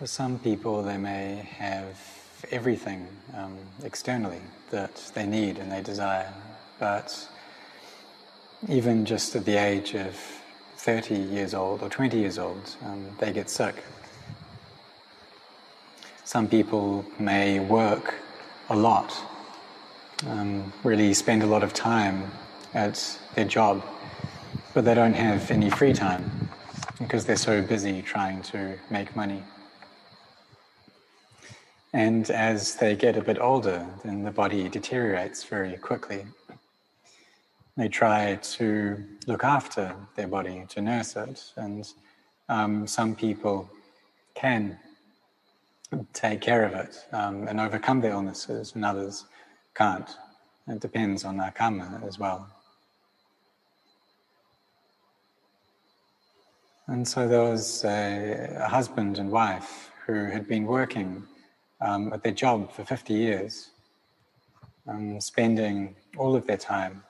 For some people, they may have everything um, externally that they need and they desire, but even just at the age of 30 years old or 20 years old, um, they get sick. Some people may work a lot, um, really spend a lot of time at their job, but they don't have any free time because they're so busy trying to make money. And as they get a bit older, then the body deteriorates very quickly. They try to look after their body, to nurse it, and um, some people can take care of it um, and overcome their illnesses, and others can't. It depends on our karma as well. And so there was a, a husband and wife who had been working um, at their job for 50 years, um, spending all of their time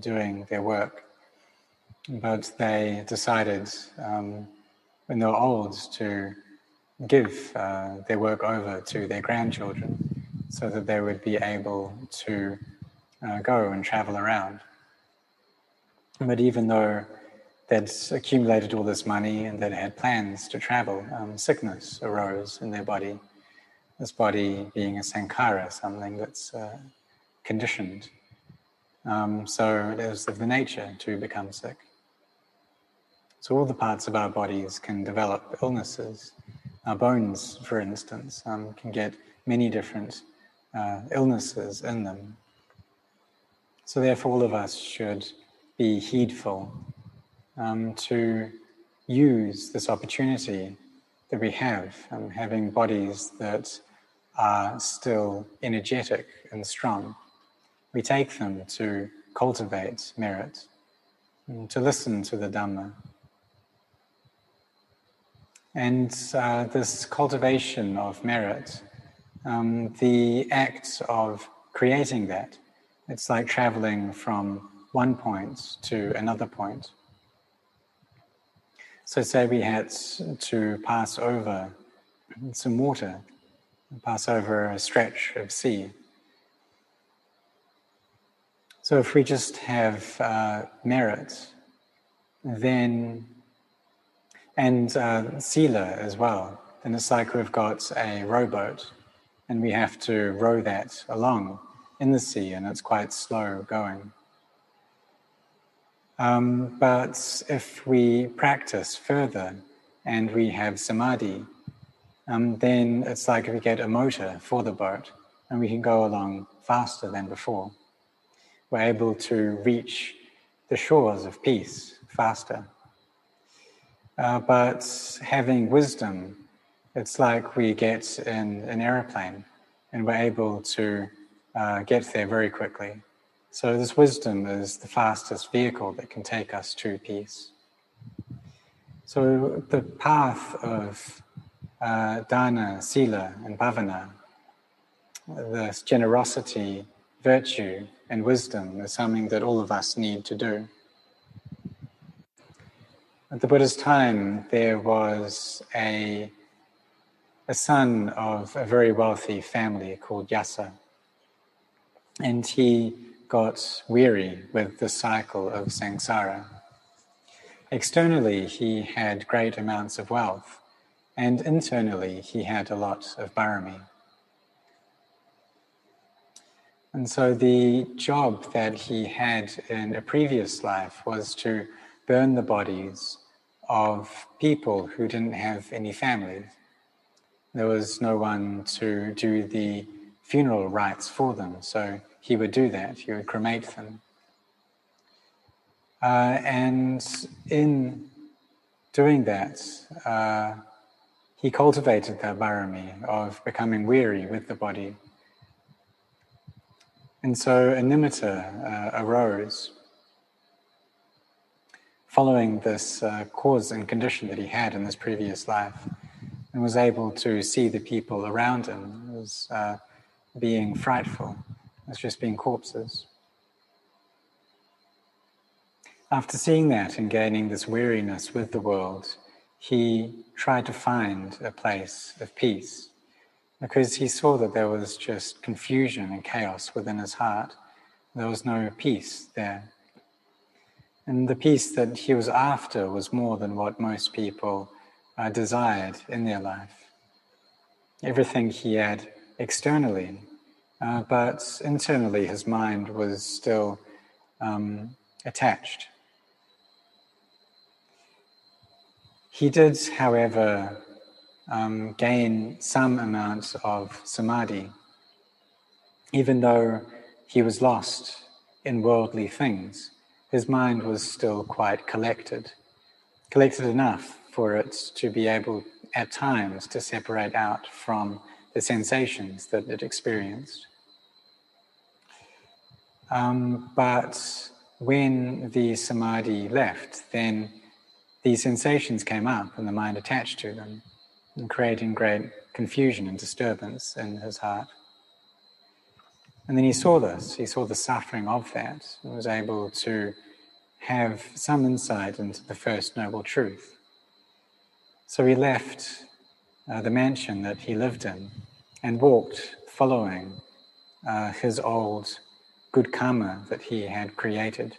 doing their work. But they decided um, when they were old to give uh, their work over to their grandchildren so that they would be able to uh, go and travel around. But even though they'd accumulated all this money and they'd had plans to travel, um, sickness arose in their body this body being a sankhara, something that's uh, conditioned. Um, so it is of the nature to become sick. So all the parts of our bodies can develop illnesses. Our bones, for instance, um, can get many different uh, illnesses in them. So therefore, all of us should be heedful um, to use this opportunity that we have, um, having bodies that are still energetic and strong. We take them to cultivate merit, to listen to the Dhamma. And uh, this cultivation of merit, um, the act of creating that, it's like traveling from one point to another point. So, say we had to pass over some water pass over a stretch of sea. So if we just have uh, merit, then, and uh, sila as well, then it's like we've got a rowboat and we have to row that along in the sea and it's quite slow going. Um, but if we practice further and we have samadhi, um, then it's like we get a motor for the boat and we can go along faster than before. We're able to reach the shores of peace faster. Uh, but having wisdom, it's like we get in an aeroplane and we're able to uh, get there very quickly. So, this wisdom is the fastest vehicle that can take us to peace. So, the path of uh, dana, sila, and bhavana, this generosity, virtue, and wisdom is something that all of us need to do. At the Buddha's time, there was a, a son of a very wealthy family called Yasa. And he got weary with the cycle of samsara. Externally, he had great amounts of wealth, and internally he had a lot of barami. And so the job that he had in a previous life was to burn the bodies of people who didn't have any families. There was no one to do the funeral rites for them, so he would do that, he would cremate them. Uh, and in doing that, uh, he cultivated that barami of becoming weary with the body. And so a nimitta uh, arose following this uh, cause and condition that he had in this previous life and was able to see the people around him as uh, being frightful, as just being corpses. After seeing that and gaining this weariness with the world, he tried to find a place of peace because he saw that there was just confusion and chaos within his heart. There was no peace there. And the peace that he was after was more than what most people uh, desired in their life. Everything he had externally, uh, but internally his mind was still um, attached. He did, however, um, gain some amount of samadhi, even though he was lost in worldly things his mind was still quite collected, collected enough for it to be able at times to separate out from the sensations that it experienced. Um, but when the samadhi left, then these sensations came up and the mind attached to them, and creating great confusion and disturbance in his heart. And then he saw this, he saw the suffering of that, and was able to have some insight into the First Noble Truth. So he left uh, the mansion that he lived in and walked following uh, his old good karma that he had created.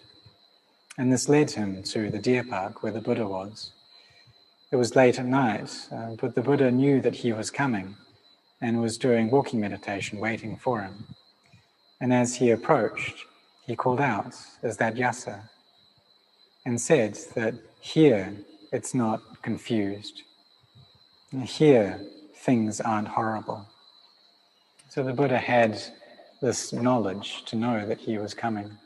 And this led him to the deer park where the Buddha was. It was late at night, uh, but the Buddha knew that he was coming and was doing walking meditation, waiting for him. And as he approached, he called out, Is that Yasa? And said that here it's not confused. Here things aren't horrible. So the Buddha had this knowledge to know that he was coming.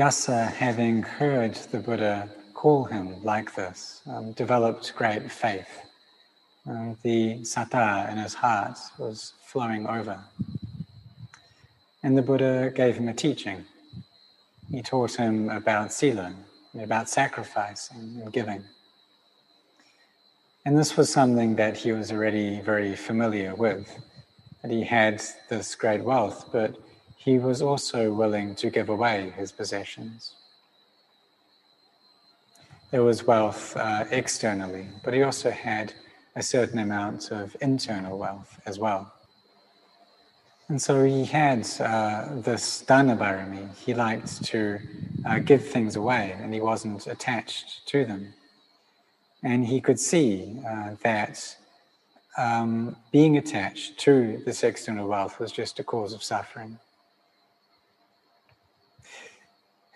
Yasa, having heard the Buddha call him like this, um, developed great faith. Um, the saddha in his heart was flowing over. And the Buddha gave him a teaching. He taught him about sila, about sacrifice and giving. And this was something that he was already very familiar with. That he had this great wealth, but he was also willing to give away his possessions. There was wealth uh, externally, but he also had a certain amount of internal wealth as well. And so he had uh, this dana barami. He liked to uh, give things away and he wasn't attached to them. And he could see uh, that um, being attached to this external wealth was just a cause of suffering.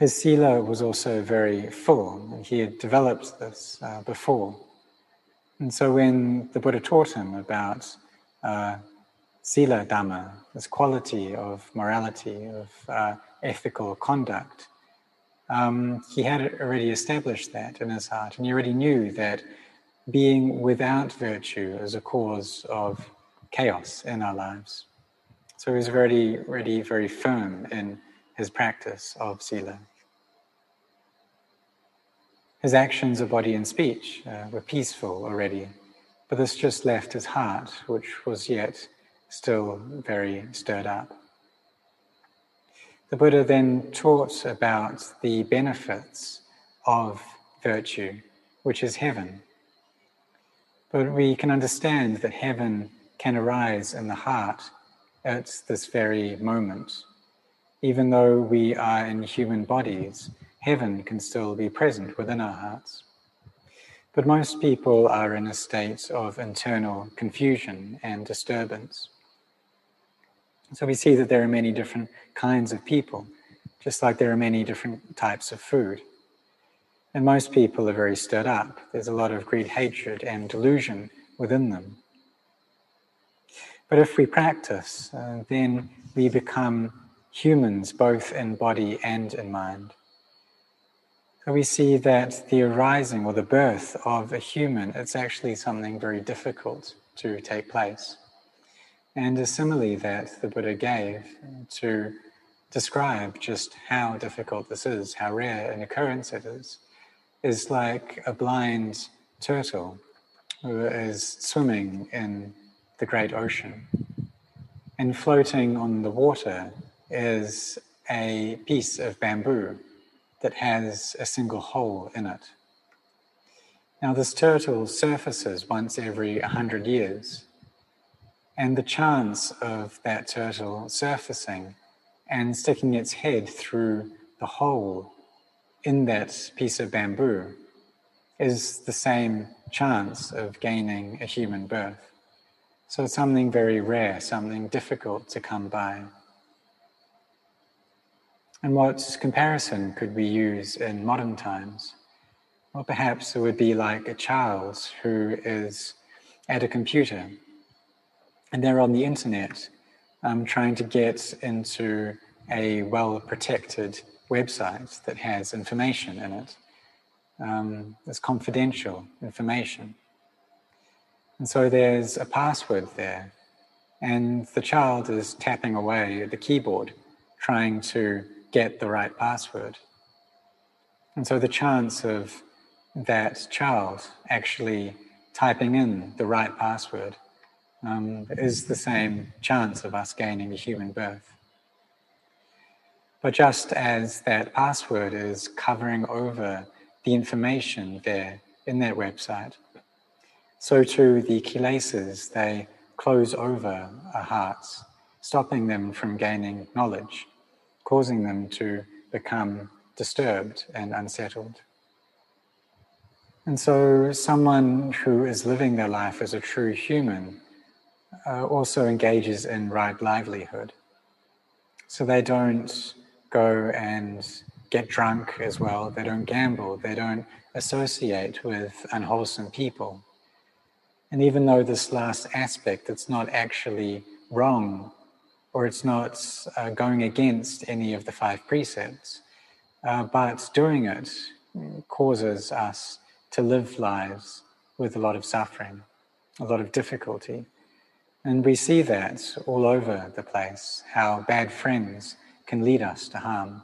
His sila was also very full, he had developed this uh, before. And so when the Buddha taught him about uh, sila dhamma, this quality of morality, of uh, ethical conduct, um, he had already established that in his heart, and he already knew that being without virtue is a cause of chaos in our lives. So he was already, already very firm in his practice of sila. His actions of body and speech uh, were peaceful already, but this just left his heart, which was yet still very stirred up. The Buddha then taught about the benefits of virtue, which is heaven. But we can understand that heaven can arise in the heart at this very moment. Even though we are in human bodies, heaven can still be present within our hearts. But most people are in a state of internal confusion and disturbance. So we see that there are many different kinds of people, just like there are many different types of food. And most people are very stirred up. There's a lot of greed, hatred, and delusion within them. But if we practice, uh, then we become humans both in body and in mind. We see that the arising or the birth of a human, it's actually something very difficult to take place. And a simile that the Buddha gave to describe just how difficult this is, how rare an occurrence it is, is like a blind turtle who is swimming in the great ocean. And floating on the water is a piece of bamboo that has a single hole in it. Now, this turtle surfaces once every 100 years, and the chance of that turtle surfacing and sticking its head through the hole in that piece of bamboo is the same chance of gaining a human birth. So something very rare, something difficult to come by. And what comparison could we use in modern times? Well, perhaps it would be like a child who is at a computer and they're on the internet um, trying to get into a well protected website that has information in it. Um, it's confidential information. And so there's a password there, and the child is tapping away at the keyboard trying to get the right password. And so the chance of that child actually typing in the right password um, is the same chance of us gaining a human birth. But just as that password is covering over the information there in that website, so too the kilesas, they close over our hearts, stopping them from gaining knowledge, causing them to become disturbed and unsettled. And so, someone who is living their life as a true human uh, also engages in right livelihood. So, they don't go and get drunk as well, they don't gamble, they don't associate with unwholesome people. And even though this last aspect, it's not actually wrong or it's not uh, going against any of the five precepts, uh, but doing it causes us to live lives with a lot of suffering, a lot of difficulty. And we see that all over the place, how bad friends can lead us to harm.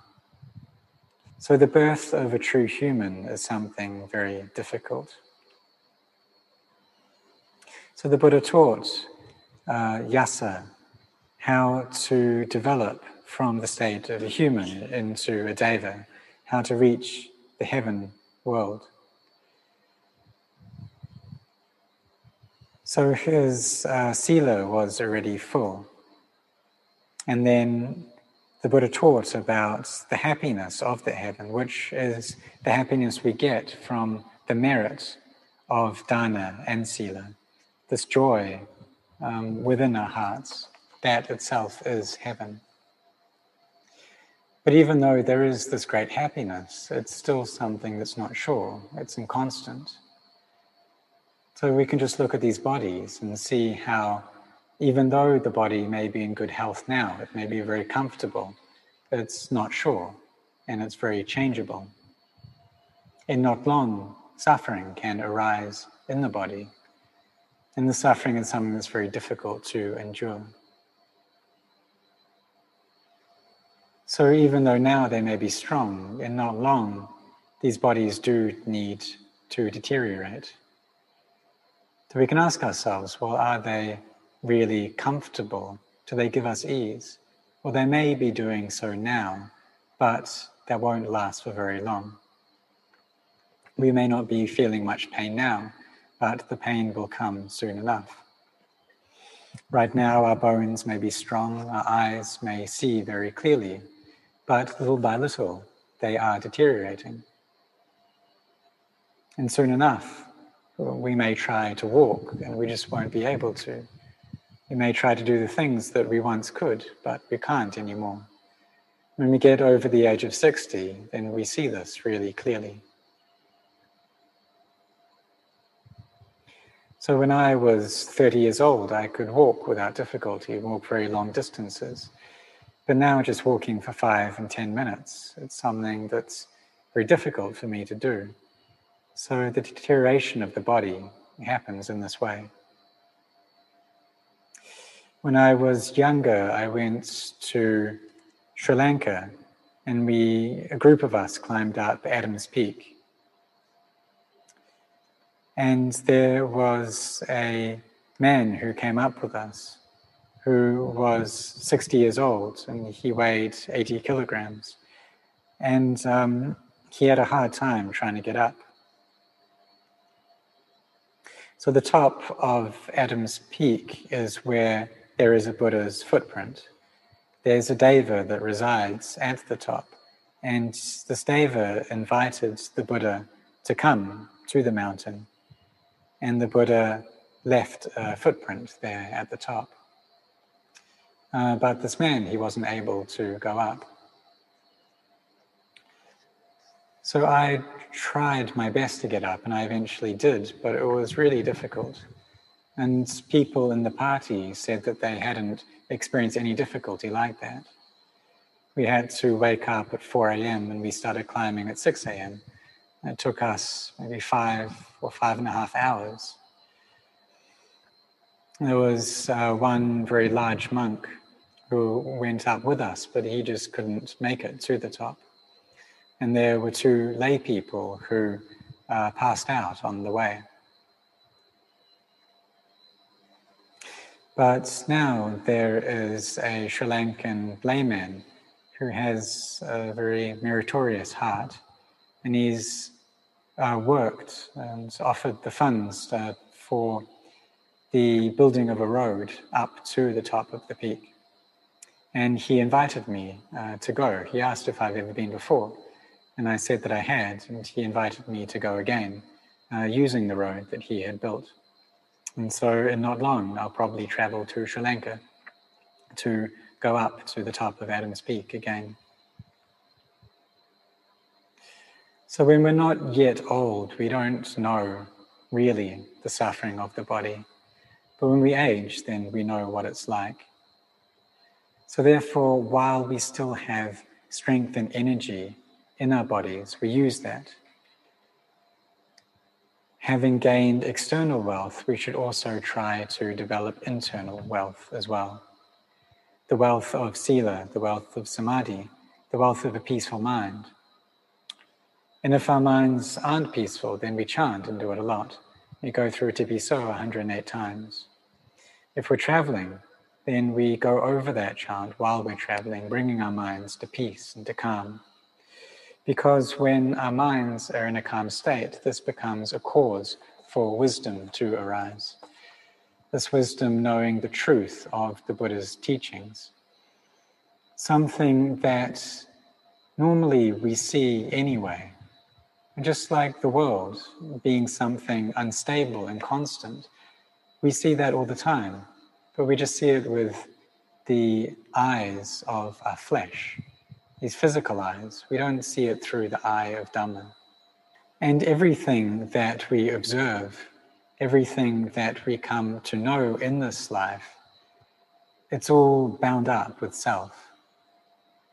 So the birth of a true human is something very difficult. So the Buddha taught uh, Yasa how to develop from the state of a human into a deva, how to reach the heaven world. So his uh, sila was already full. And then the Buddha taught about the happiness of the heaven, which is the happiness we get from the merit of dana and sila, this joy um, within our hearts. That itself is heaven. But even though there is this great happiness, it's still something that's not sure, it's inconstant. So we can just look at these bodies and see how, even though the body may be in good health now, it may be very comfortable, it's not sure and it's very changeable. In not long, suffering can arise in the body, and the suffering is something that's very difficult to endure. So even though now they may be strong, and not long, these bodies do need to deteriorate. So we can ask ourselves, well, are they really comfortable? Do they give us ease? Well, they may be doing so now, but that won't last for very long. We may not be feeling much pain now, but the pain will come soon enough. Right now, our bones may be strong, our eyes may see very clearly, but little by little, they are deteriorating. And soon enough, we may try to walk and we just won't be able to. We may try to do the things that we once could, but we can't anymore. When we get over the age of 60, then we see this really clearly. So when I was 30 years old, I could walk without difficulty, walk very long distances. But now just walking for five and 10 minutes, it's something that's very difficult for me to do. So the deterioration of the body happens in this way. When I was younger, I went to Sri Lanka and we, a group of us, climbed up Adams Peak. And there was a man who came up with us who was 60 years old and he weighed 80 kilograms. And um, he had a hard time trying to get up. So the top of Adam's Peak is where there is a Buddha's footprint. There's a deva that resides at the top, and this deva invited the Buddha to come to the mountain, and the Buddha left a footprint there at the top. Uh, but this man, he wasn't able to go up. So I tried my best to get up, and I eventually did, but it was really difficult. And people in the party said that they hadn't experienced any difficulty like that. We had to wake up at 4 a.m. and we started climbing at 6 a.m. It took us maybe five or five and a half hours. There was uh, one very large monk who went up with us, but he just couldn't make it to the top. And there were two lay people who uh, passed out on the way. But now there is a Sri Lankan layman who has a very meritorious heart, and he's uh, worked and offered the funds uh, for the building of a road up to the top of the peak. And he invited me uh, to go. He asked if I've ever been before, and I said that I had, and he invited me to go again uh, using the road that he had built. And so, in not long, I'll probably travel to Sri Lanka to go up to the top of Adam's Peak again. So, when we're not yet old, we don't know really the suffering of the body. But when we age, then we know what it's like. So, therefore, while we still have strength and energy in our bodies, we use that having gained external wealth, we should also try to develop internal wealth as well. The wealth of sila, the wealth of samadhi, the wealth of a peaceful mind. And if our minds aren't peaceful, then we chant and do it a lot. We go through Itipiso 108 times. If we're traveling, then we go over that chant while we're traveling, bringing our minds to peace and to calm. Because when our minds are in a calm state, this becomes a cause for wisdom to arise. This wisdom knowing the truth of the Buddha's teachings. Something that normally we see anyway. just like the world being something unstable and constant, we see that all the time, but we just see it with the eyes of our flesh these physical eyes. We don't see it through the eye of Dhamma. And everything that we observe, everything that we come to know in this life, it's all bound up with self.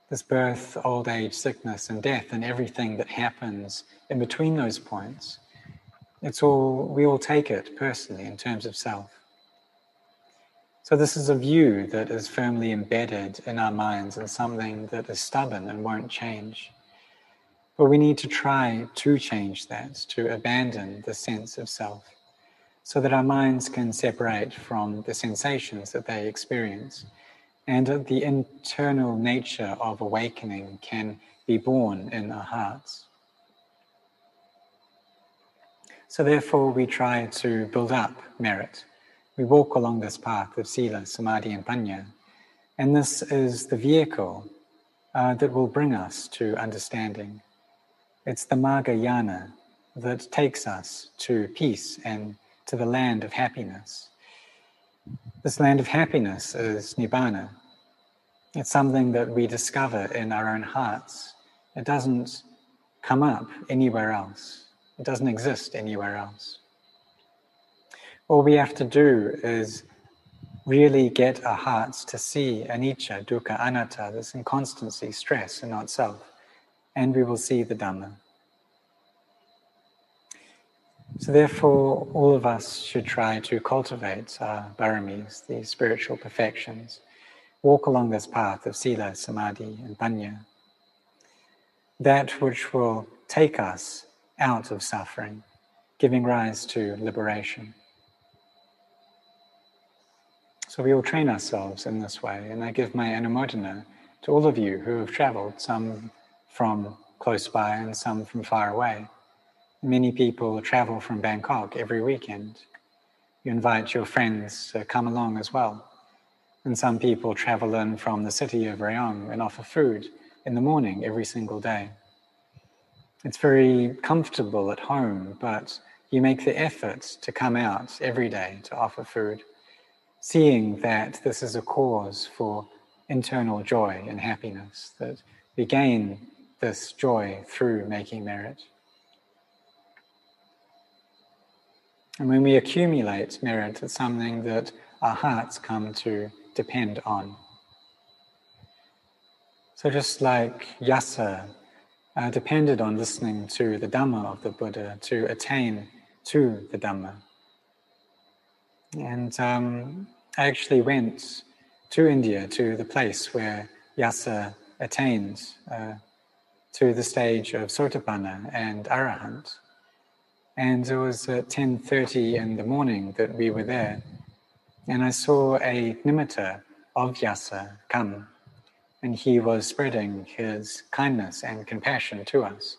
This birth, old age, sickness, and death, and everything that happens in between those points, it's all, we all take it personally in terms of self. So, this is a view that is firmly embedded in our minds and something that is stubborn and won't change. But we need to try to change that, to abandon the sense of self, so that our minds can separate from the sensations that they experience and the internal nature of awakening can be born in our hearts. So, therefore, we try to build up merit we walk along this path of Sila, Samadhi, and Panya. And this is the vehicle uh, that will bring us to understanding. It's the Mahayana that takes us to peace and to the land of happiness. This land of happiness is Nibbana. It's something that we discover in our own hearts. It doesn't come up anywhere else, it doesn't exist anywhere else. All we have to do is really get our hearts to see anicca, dukkha, anatta, this inconstancy, stress, and not self, and we will see the Dhamma. So, therefore, all of us should try to cultivate our baramis, these spiritual perfections, walk along this path of sila, samadhi, and panya, that which will take us out of suffering, giving rise to liberation. So we will train ourselves in this way. And I give my anumodana to all of you who have traveled, some from close by and some from far away. Many people travel from Bangkok every weekend. you invite your friends to come along as well. And some people travel in from the city of Rayong and offer food in the morning every single day. It's very comfortable at home, but you make the effort to come out every day to offer food, seeing that this is a cause for internal joy and happiness, that we gain this joy through making merit. And when we accumulate merit, it's something that our hearts come to depend on. So, just like Yasa uh, depended on listening to the Dhamma of the Buddha to attain to the Dhamma. And um, I actually went to India, to the place where Yasa attained uh, to the stage of Sotapanna and Arahant. And it was at 10.30 in the morning that we were there. And I saw a nimitta of Yasa come. And he was spreading his kindness and compassion to us.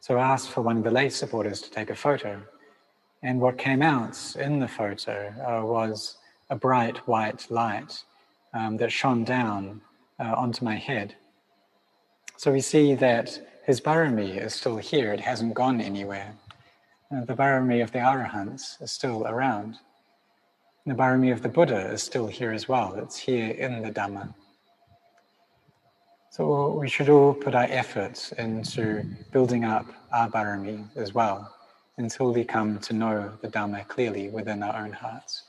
So I asked for one of the lay supporters to take a photo. And what came out in the photo uh, was a bright white light um, that shone down uh, onto my head. So we see that his barami is still here, it hasn't gone anywhere. Uh, the barami of the Arahants is still around. The barami of the Buddha is still here as well. It's here in the Dhamma. So we should all put our efforts into building up our barami as well until we come to know the Dhamma clearly within our own hearts.